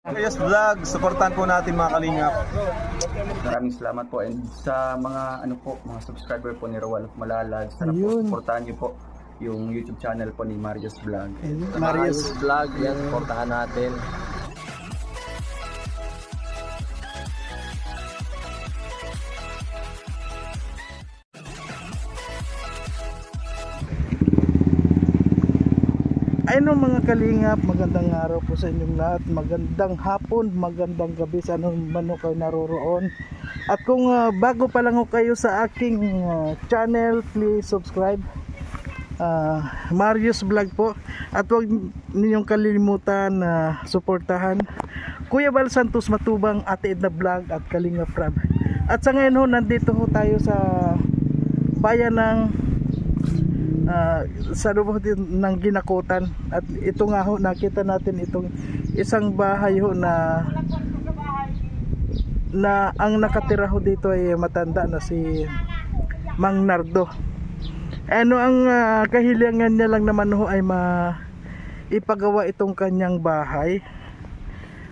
Yes Vlog, supportan po natin mga kalingap. Maraming salamat po and sa mga ano po, mga subscriber po ni Rowan of Malalag, sana po Ayun. supportahan niyo po yung YouTube channel po ni Marius Vlog. Marius. Vlog, yan, portahan natin. Ayun mga kalingap, magandang araw po sa inyong lahat. Magandang hapon, magandang gabi sa anong man ho kayo naroroon. At kung ah, bago pa lang ho kayo sa aking ah, channel, please subscribe. Ah, Marius Vlog po. At huwag ninyong kalilimutan na suportahan Kuya Bal Santos Matubang, Ate Edna Vlog at Kalinga Prab. At sa ngayon ho, nandito ho tayo sa bayan ng Ah, sa loob ng ginakutan. At ito nga ho nakita natin itong isang bahay ho na na ang nakatira ho dito ay matanda na si Mang Nardo. Ano ang ah, kahilingan niya lang naman ho ay ma ipagawa itong kanyang bahay?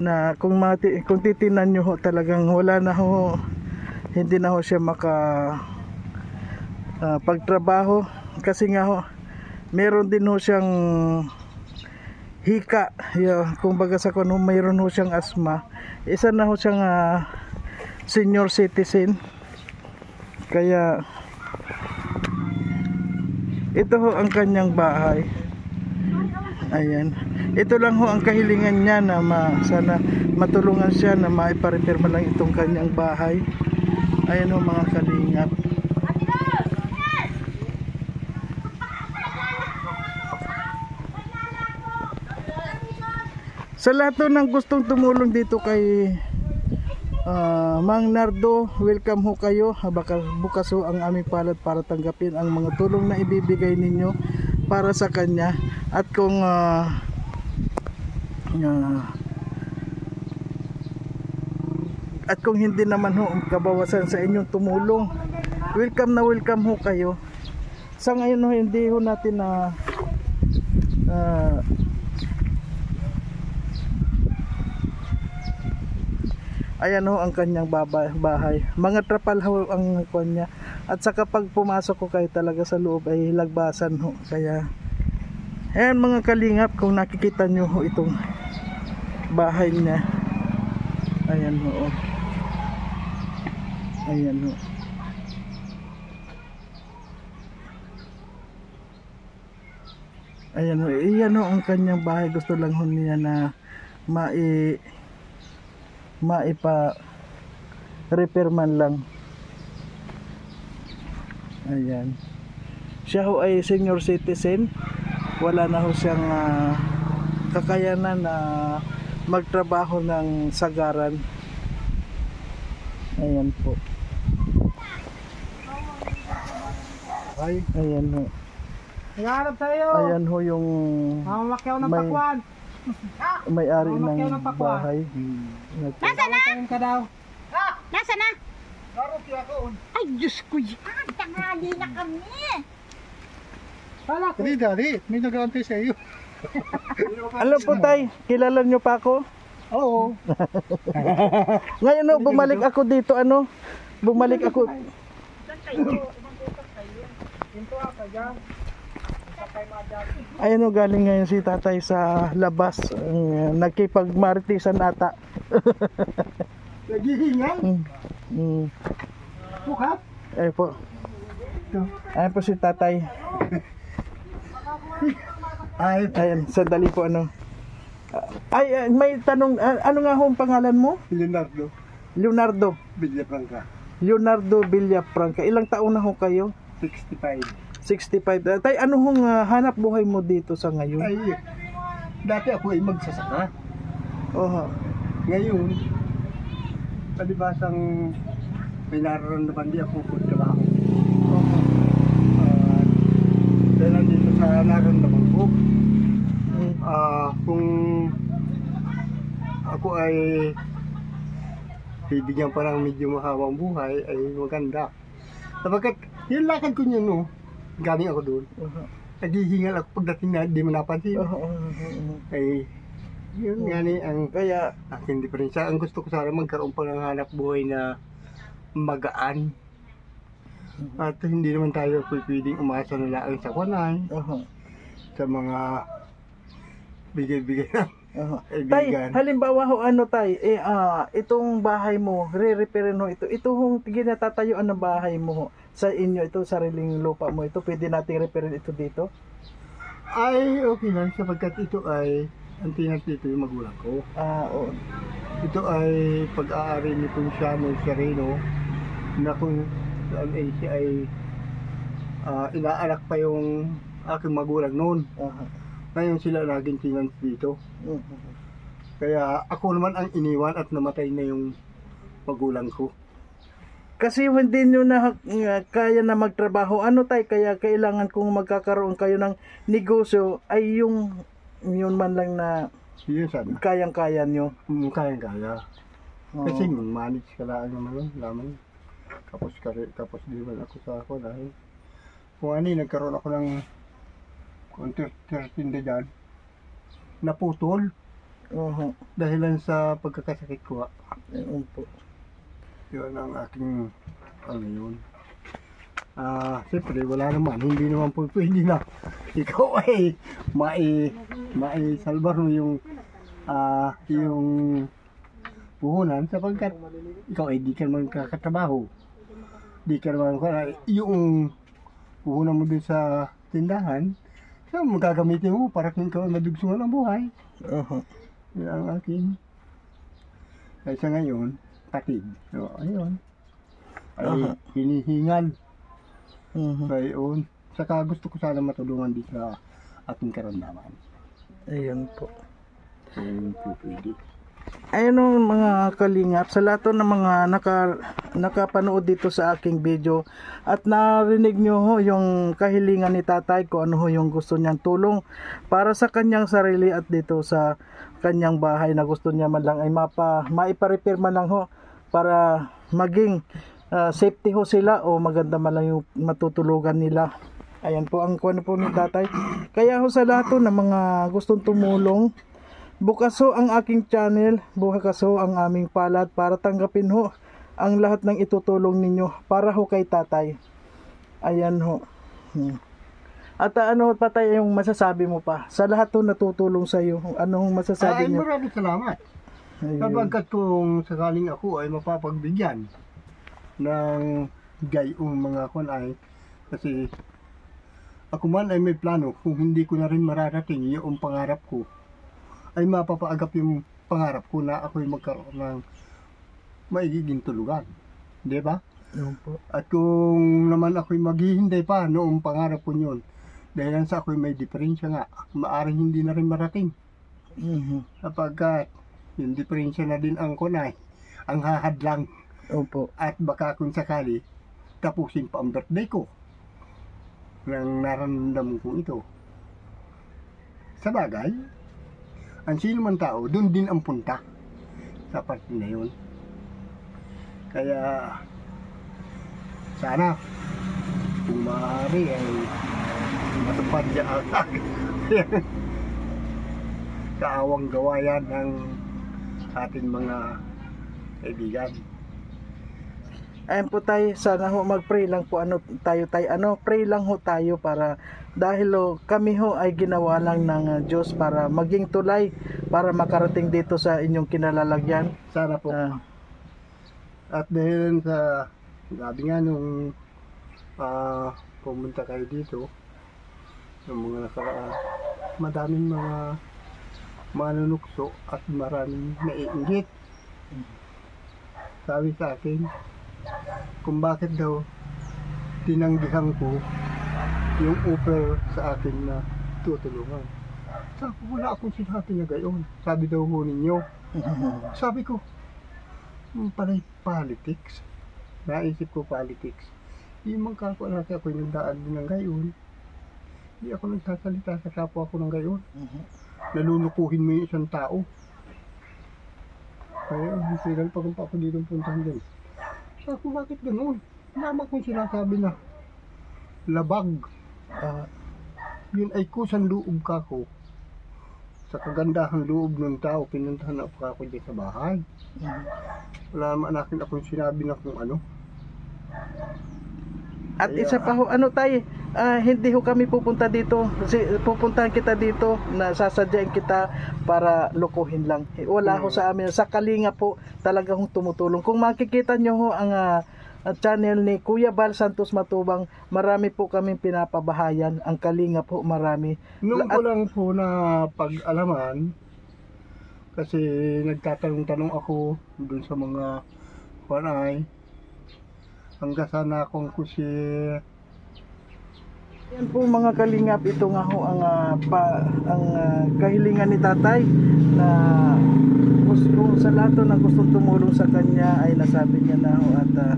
Na kung mati, kung titinan nyo ho talagang wala na ho hindi na ho siya maka ah, pagtrabaho kasi nga ho meron din ho siyang hika. Yeah, kumbaga sa kung mayroon ho siyang asma isa na ho siyang ah, senior citizen. Kaya ito ho ang kanyang bahay. Ayan. Ito lang ho ang kahilingan niya na ma, sana matulungan siya na maipa-repair man lang itong kanyang bahay. Ayan ho mga kalingap Sa lahat ho ng gustong tumulong dito kay ah, Mang Nardo, welcome ho kayo. Baka bukas ho ang aming palad para tanggapin ang mga tulong na ibibigay ninyo para sa kanya. At kung ah, ah, at kung hindi naman ho kabawasan sa inyong tumulong, welcome na welcome ho kayo. Sa ngayon ho hindi ho natin na ah, Ayan ho ang kanyang bahay. Mga trapal ho ang kanya. At saka pag pumasok ko kayo talaga sa loob ay lagbasan ho. Kaya ayan mga kalingap kung nakikita nyo ho itong bahay niya. Ayan ho. oh. Ayan ho. Ayan ho. Iyan ho ang kanyang bahay. Gusto lang ho niya na mai maipa repair man lang. Ayan. Siya ho ay senior citizen. Wala na ho siyang ah, kakayanan na magtrabaho ng sagaran. Ayan po. Ay ayan ho. Naghahanap tayo. ayan ho yung Mamamakyaw ng May- pakwan. May-ari ng bahay Nasaan ka daw? Nasa na? Ay, Diyos ko yan. Tanghali na kami. Wala ko. Hindi daddy, may nag-aantay sa iyo. Alam po tay, kilala nyo pa ako? Oo. Ngayon no, bumalik ako dito ano? Bumalik ako. Ayun no, galing ngayon si tatay sa labas. Uh, nagkipagmartisan ata. Naghihingal. Mm. Mm. Bukas. Ayun po. Ayun po si tatay. Ay, Ayun, sandali po ano. Ay, ay, may tanong, ah, ano nga ho ang pangalan mo? Leonardo Leonardo. Villafranca. Leonardo Villafranca. Ilang taon na ho kayo? 65. 65. Ah, Tay, ano hong ah, hanap buhay mo dito sa ngayon? Ay, dati ako ay magsasaka. Oho. Ngayon, palibasang may nararamdaman di ako kung trabaho. Oho. Uh, dahil nandito sa nararamdaman ko, Mm. ah kung ako ay bibigyan pa ng medyo mahabang buhay ay maganda. Sapagkat yung lakad ko yun, no, galing ako doon. Oho. Naghihingal ako pagdating na di mo napansin. Oho, oho. Ay Yun nga ni ang Kaya, aking diferensya. Ang gusto ko sana magkaroon pa ng hanap buhay na magaan. At hindi naman tayo pwedeng umasa na lang sa kunay, uh sa mga bigay-bigay ng uh Tay, halimbawa ho ano tay, eh ah, itong bahay mo, re-repairin ho ito. Ito hong ginatatayuan ng bahay mo ho, sa inyo ito sariling lupa mo ito, pwede nating repairin ito dito. Ay, okay lang sapagkat ito ay ang tinatito yung magulang ko. Ah, oo. Ito ay pag-aari ni Ponciano Sereno na kung saan ay siya ay ah, inaalak pa yung aking magulang noon. Aha. Ngayon sila laging tinans dito. Kaya ako naman ang iniwan at namatay na yung magulang ko. Kasi hindi nyo na uh, kaya na magtrabaho, ano tay, kaya kailangan kung magkakaroon kayo ng negosyo, ay yung yun man lang na Yun sana. kayang-kaya nyo. Mm, kaya-kaya. Oo. Kasi manage ka lang naman yun. Laman. Kapos, ka kapos di man ako sa ako dahil kung ano nagkaroon ako ng konti-tinda dyan naputol Oo. dahilan sa pagkakasakit ko. ah. Ayun po. Yun ang aking ano yun. Ah, siyempre wala naman, hindi naman po pwede na ikaw ay mai mai salbar mo yung ah yung puhunan sapagkat ikaw ay di ka naman kakatrabaho. Di ka naman yung puhunan mo dun sa tindahan, sa magagamitin mo para kung ikaw ay madugsungan ng buhay. Oo. Yan ang aking. Kaysa ngayon, patid. So, ayun. Ay, Aha. hinihingal. Mhm. Ngayon, saka gusto ko sana matulungan din sa aking karamdaman. Ayun po. Kung pwede. Ayun o, mga kalingap, sa lahat ng mga naka, nakapanood dito sa aking video at narinig nyo ho yung kahilingan ni tatay ko ano ho yung gusto niyang tulong para sa kanyang sarili at dito sa kanyang bahay na gusto niya man lang ay mapa, maipa-repair man lang ho para maging ah, safety ho sila o maganda man lang yung matutulugan nila. Ayan po ang kuno po ni tatay. Kaya ho sa lahat ho ng mga gustong tumulong Bukas ho ang aking channel, bukas ho ang aming palad para tanggapin ho ang lahat ng itutulong ninyo para ho kay tatay. Ayan ho. Hmm. At ah, ano pa tayo yung masasabi mo pa? Sa lahat ho natutulong sa iyo, anong masasabi Ay, niyo? maraming salamat. Kapagkat kung sakaling ako ay mapapagbigyan ng gayong mga kunay, kasi ako man ay may plano kung hindi ko na rin mararating yung pangarap ko, ay mapapaagap yung pangarap ko na ako'y magkaroon ng maigiging tulugan. Di ba? Yun po. At kung naman ako'y maghihintay pa noong pangarap ko yun, dahil sa ako'y may diferensya nga, maaring hindi na rin marating. Mhm. Sapagkat yung diferensya na din ang kunay, ang hahadlang Opo. at baka kung sakali, tapusin pa ang birthday ko nang nararamdaman ko ito. Sa bagay, ang sino man tao, doon din ang punta sa parte na yun. Kaya, sana, kung maaari ay matupad niya ang kaawang gawayan ng ating mga kaibigan. Ayan po tayo, sana ho mag-pray lang po ano tayo tayo ano, pray lang ho tayo para dahil ho, kami ho ay ginawa lang ng uh, Diyos para maging tulay para makarating dito sa inyong kinalalagyan. Sana po. Ah, At dahil sa, sabi nga nung ah, pumunta kayo dito, ng mga nakaraan, madaming mga manunukso at maraming naiingit. Sabi sa akin, kung bakit daw tinanggihan ko yung offer sa akin na tutulungan. Sabi ko, wala akong sinabi na gayon. Sabi daw ho ninyo. Sabi ko, yung pala'y politics. Naisip ko politics. Di man kako na ako yung daan din ng gayon. Di ako nagsasalita sa kapwa ko ng gayon. Nalulukuhin mo yung isang tao. Kaya, hindi lang pag ako dito puntahan din. Sabi ko, bakit ganun? Naman kong sinasabi na labag. ah, Yun ay kusang loob ka ko sa kagandahan loob ng tao, pinuntahan na ako ako dito sa bahay. Wala naman akin akong sinabi na kung ano. At isa pa ho, ano tayo, ah, hindi ho kami pupunta dito. Si, pupuntahan kita dito na sasadyain kita para lokohin lang. Eh, Wala ho sa amin. Sa Kalinga po talaga hong tumutulong. Kung makikita nyo ho ang ah, channel ni Kuya Bal Santos Matubang, marami po kaming pinapabahayan. Ang Kalinga po marami. At- ko lang po na pag-alaman, kasi nagtatanong-tanong ako dun sa mga panay, hanggang sana akong kusi Yan po mga kalingap, ito nga ho ang, ah, pa, ang ah, kahilingan ni tatay na gusto, sa lahat ng gustong tumulong sa kanya ay nasabi niya na ho at ah,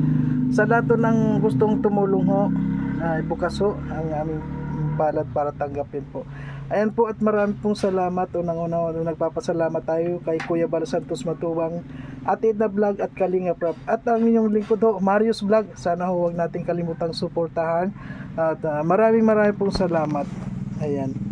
sa lahat ng gustong tumulong ho ay bukas ho ang aming palad para tanggapin po. Ayan po at marami pong salamat. Unang-una nagpapasalamat tayo kay Kuya Bal Santos Matubang, Atid na Vlog at Kalinga Prop. At ang inyong lingkod ho, Marius Vlog. Sana ho huwag nating kalimutang suportahan. At ah, maraming maraming pong salamat. Ayan.